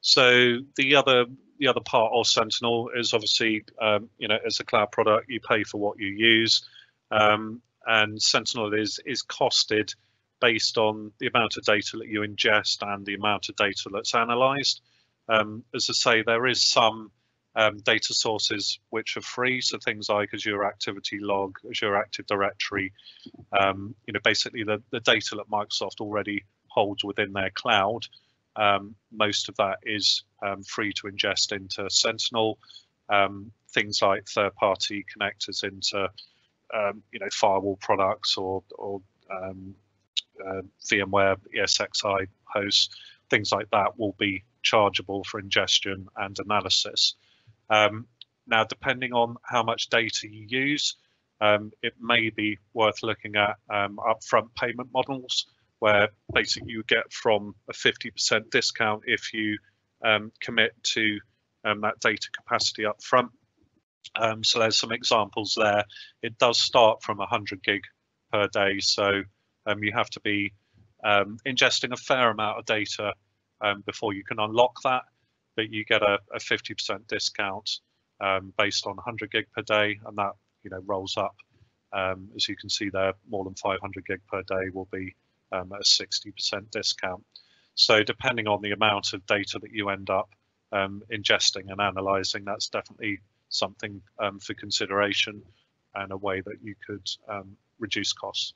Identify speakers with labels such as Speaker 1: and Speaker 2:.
Speaker 1: So the other the other part of Sentinel is obviously, um, you know, as a cloud product, you pay for what you use, um, and Sentinel is is costed based on the amount of data that you ingest and the amount of data that's analysed. Um, as I say, there is some um, data sources which are free, so things like Azure Activity Log, Azure Active Directory, um, you know, basically the, the data that Microsoft already holds within their cloud. Um, most of that is um, free to ingest into Sentinel. Um, things like third-party connectors into, um, you know, firewall products or, or uh, VMware ESXi hosts, things like that will be chargeable for ingestion and analysis. Um, now, depending on how much data you use, um, it may be worth looking at um, upfront payment models where basically you get from a 50% discount if you um, commit to um, that data capacity up front. Um, so there's some examples there. It does start from 100 gig per day, so you have to be ingesting a fair amount of data before you can unlock that but you get a, a 50% discount um, based on 100 gig per day, and that you know rolls up. Um, as you can see there, more than 500 gig per day will be um, a 60% discount. So depending on the amount of data that you end up um, ingesting and analyzing, that's definitely something um, for consideration and a way that you could um, reduce costs.